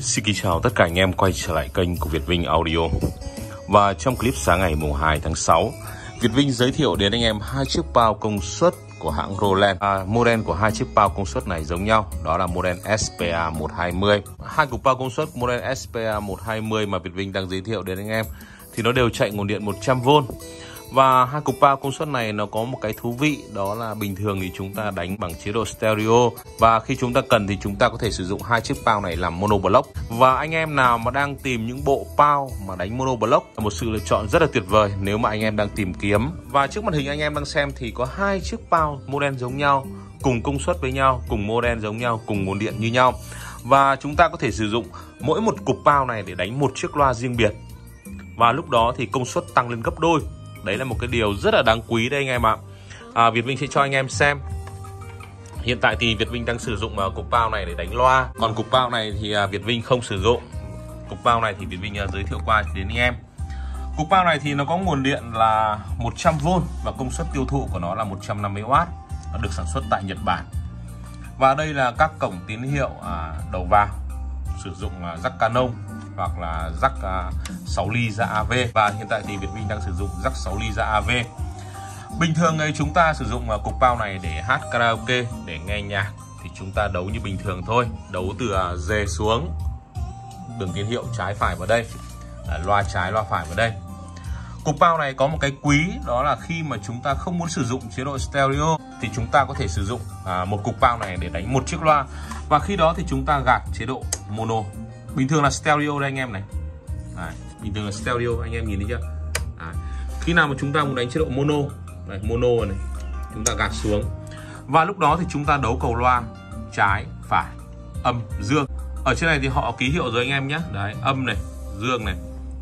Xin kính chào tất cả anh em quay trở lại kênh của Việt Vinh Audio. Và trong clip sáng ngày mùng 2 tháng 6 Việt Vinh giới thiệu đến anh em hai chiếc bao công suất của hãng Roland. À, Model của hai chiếc bao công suất này giống nhau Đó là model SPA 120 Hai cục bao công suất model SPA 120 mà Việt Vinh đang giới thiệu đến anh em Thì nó đều chạy nguồn điện 100V và hai cục bao công suất này nó có một cái thú vị đó là bình thường thì chúng ta đánh bằng chế độ stereo và khi chúng ta cần thì chúng ta có thể sử dụng hai chiếc bao này làm mono block. Và anh em nào mà đang tìm những bộ bao mà đánh mono block là một sự lựa chọn rất là tuyệt vời nếu mà anh em đang tìm kiếm. Và trước màn hình anh em đang xem thì có hai chiếc bao model giống nhau, cùng công suất với nhau, cùng model giống nhau, cùng nguồn điện như nhau. Và chúng ta có thể sử dụng mỗi một cục bao này để đánh một chiếc loa riêng biệt. Và lúc đó thì công suất tăng lên gấp đôi đấy là một cái điều rất là đáng quý đây anh em ạ. À, Việt Vinh sẽ cho anh em xem. Hiện tại thì Việt Vinh đang sử dụng uh, cục bao này để đánh loa. Còn cục bao này thì uh, Việt Vinh không sử dụng. Cục bao này thì Việt Vinh uh, à, giới thiệu qua đến anh em. Cục bao này thì nó có nguồn điện là 100V và công suất tiêu thụ của nó là 150W nó được sản xuất tại Nhật Bản. Và đây là các cổng tín hiệu đầu vào sử dụng jack Canon hoặc là rắc à, uh, 6 ly ra AV và hiện tại thì Việt Minh đang sử dụng rắc 6 ly ra AV Bình thường ấy chúng ta sử dụng uh, cục bao này để hát karaoke để nghe nhạc. Thì chúng ta đấu như bình thường thôi. Đấu từ uh, dề xuống đường tín hiệu trái phải vào đây uh, loa trái loa phải vào đây. Cục bao này có một cái quý đó là khi mà chúng ta không muốn sử dụng chế độ stereo thì chúng ta có thể sử dụng à, một cục bao này để đánh một chiếc loa. Và khi đó thì chúng ta gạt chế độ mono bình thường là stereo đây anh em này. Đấy, bình thường là stereo anh em nhìn thấy chưa? Đấy. khi nào mà chúng ta muốn đánh chế độ mono? Này, mono này. Chúng ta gạt xuống. Và lúc đó thì chúng ta đấu cầu loa trái phải âm dương. Ở trên này thì họ ký hiệu rồi anh em nhé. Đấy âm này dương này.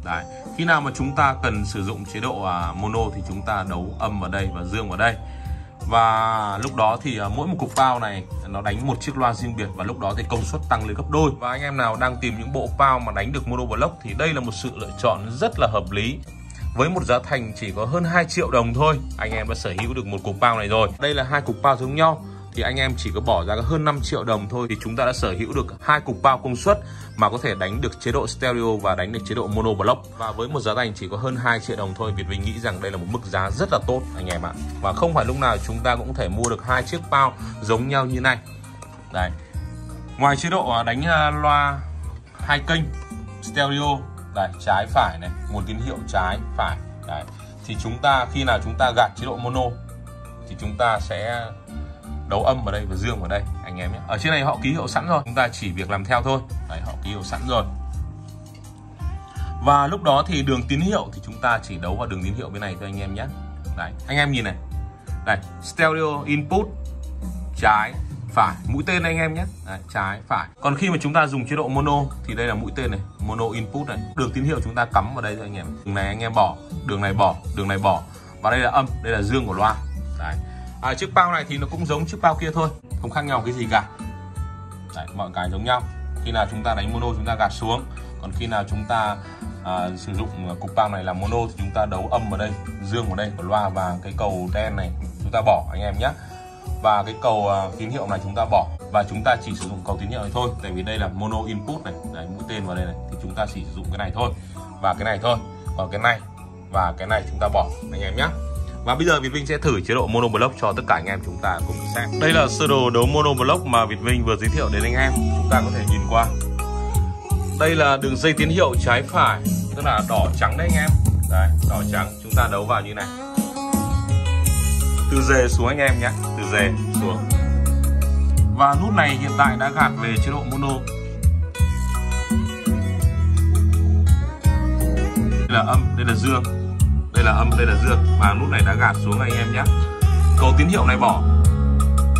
Đấy. Khi nào mà chúng ta cần sử dụng chế độ à, mono thì chúng ta đấu âm vào đây và dương vào đây và lúc đó thì à, mỗi một cục bao này nó đánh một chiếc loa riêng biệt và lúc đó thì công suất tăng lên gấp đôi. Và anh em nào đang tìm những bộ bao mà đánh được monoblock thì đây là một sự lựa chọn rất là hợp lý. Với một giá thành chỉ có hơn 2 triệu đồng thôi, anh em đã sở hữu được một cục bao này rồi. Đây là hai cục bao giống nhau thì anh em chỉ có bỏ ra hơn 5 triệu đồng thôi thì chúng ta đã sở hữu được hai cục bao công suất mà có thể đánh được chế độ stereo và đánh được chế độ mono block. Và với một giá thành chỉ có hơn 2 triệu đồng thôi Việt Vinh nghĩ rằng đây là một mức giá rất là tốt, anh em ạ. Và không phải lúc nào chúng ta cũng thể mua được hai chiếc bao giống nhau như này. Đây. Ngoài chế độ à, đánh à, loa hai kênh, stereo, đây, trái phải này nguồn tín hiệu trái phải, đấy. Thì chúng ta, khi nào chúng ta gạt chế độ mono thì chúng ta sẽ đấu âm ở đây và dương ở đây anh em nhé. Ở trên này họ ký hiệu sẵn rồi chúng ta chỉ việc làm theo thôi. Đấy họ ký hiệu sẵn rồi. Và lúc đó thì đường tín hiệu thì chúng ta chỉ đấu vào đường tín hiệu bên này thôi anh em nhé. Đấy anh em nhìn này. Đây stereo input trái phải mũi tên này anh em nhé. Đấy, trái phải. Còn khi mà chúng ta dùng chế độ mono thì đây là mũi tên này mono input này. Đường tín hiệu chúng ta cắm vào đây thôi anh em. Đường này anh em bỏ đường này bỏ đường này bỏ. Và đây là âm đây là dương của loa. Đấy à, chiếc bao này thì nó cũng giống chiếc bao kia thôi không khác nhau cái gì cả. Đấy, mọi cái giống nhau. Khi nào chúng ta đánh mono chúng ta gạt xuống. Còn khi nào chúng ta à, sử dụng cục bao này làm mono thì chúng ta đấu âm ở đây dương ở đây của loa và cái cầu đen này. Chúng ta bỏ anh em nhé. Và cái cầu à, tín hiệu này chúng ta bỏ. Và chúng ta chỉ sử dụng cầu tín hiệu này thôi tại vì đây là mono input này. Đấy, mũi tên vào đây này thì chúng ta chỉ sử dụng cái này thôi. Và cái này thôi còn cái này và cái này chúng ta bỏ anh em nhé và bây giờ Việt Vinh sẽ thử chế độ mono block cho tất cả anh em chúng ta cùng xem. Đây là sơ đồ đấu mono block mà Việt Vinh vừa giới thiệu đến anh em. Chúng ta có thể nhìn qua. Đây là đường dây tín hiệu trái phải, tức là đỏ trắng đấy anh em. Đấy, đỏ trắng. Chúng ta đấu vào như này. Từ dề xuống anh em nhé, từ dề xuống. Và nút này hiện tại đã gạt về chế độ mono. Đây là âm, đây là dương đây là âm, đây là dương. Và nút này đã gạt xuống anh em nhé. Cầu tín hiệu này bỏ.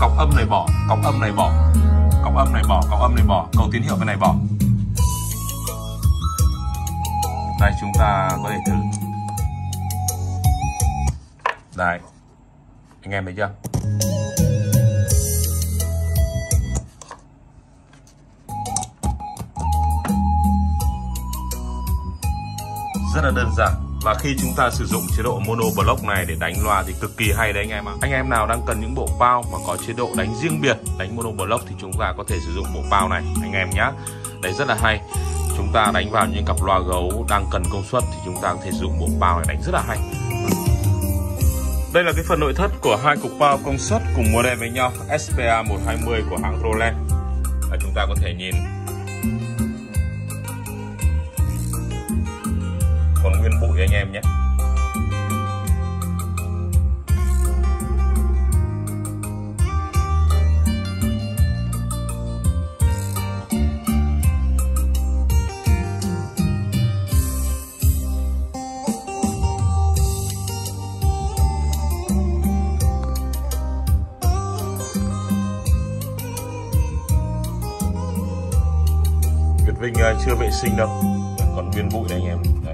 Cọc âm này bỏ, cọc âm này bỏ. Cọc âm này bỏ, cọc âm này bỏ. Cầu tín hiệu bên này bỏ. Đây, chúng ta có thể thử. Đây. Anh em thấy chưa? Rất là đơn giản và khi chúng ta sử dụng chế độ mono block này để đánh loa thì cực kỳ hay đấy anh em ạ. Anh em nào đang cần những bộ bao mà có chế độ đánh riêng biệt, đánh mono block thì chúng ta có thể sử dụng bộ bao này, anh em nhé đấy, rất là hay. Chúng ta đánh vào những cặp loa gấu đang cần công suất thì chúng ta có thể dùng bộ bao này đánh rất là hay. Đây là cái phần nội thất của hai cục bao công suất cùng model với nhau SPA 120 của hãng Roland và chúng ta có thể nhìn em nhé. Việt Vinh à, chưa vệ sinh đâu. Còn nguyên bụi này anh em.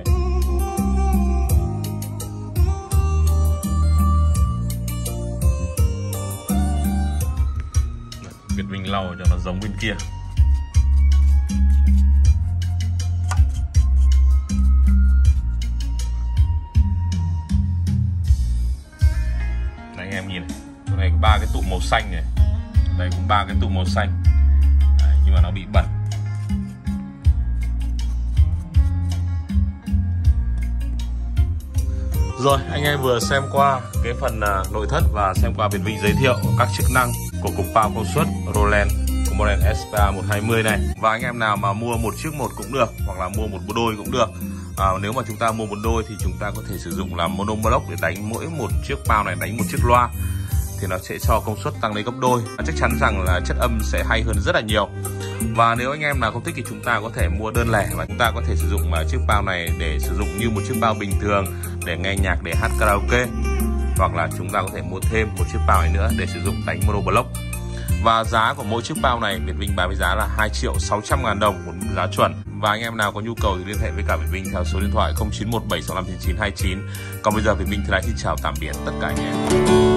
Lau cho nó giống bên kia. Đấy, anh em nhìn này. Chỗ này có ba cái tụ màu xanh này. Đây cũng ba cái tụ màu xanh. Đấy, nhưng mà nó bị bẩn. Rồi, anh em vừa xem qua cái phần à, nội thất và xem qua Việt Vinh giới thiệu các chức năng của cục bao công suất Roland của model SPA 120 này. Và anh em nào mà mua một chiếc một cũng được hoặc là mua một bộ đôi cũng được. À, nếu mà chúng ta mua một đôi thì chúng ta có thể sử dụng làm monoblock để đánh mỗi một chiếc bao này đánh một chiếc loa thì nó sẽ cho công suất tăng lên gấp đôi và chắc chắn rằng là chất âm sẽ hay hơn rất là nhiều và nếu anh em nào không thích thì chúng ta có thể mua đơn lẻ và chúng ta có thể sử dụng mà chiếc bao này để sử dụng như một chiếc bao bình thường để nghe nhạc để hát karaoke hoặc là chúng ta có thể mua thêm một chiếc bao này nữa để sử dụng đánh monoblock và giá của mỗi chiếc bao này, Việt Vinh bán với giá là 2 triệu 600 ngàn đồng một giá chuẩn. Và anh em nào có nhu cầu thì liên hệ với cả Việt Vinh theo số điện thoại 0917659929 còn bây giờ Việt Vinh thì lại xin chào tạm biệt tất cả anh em.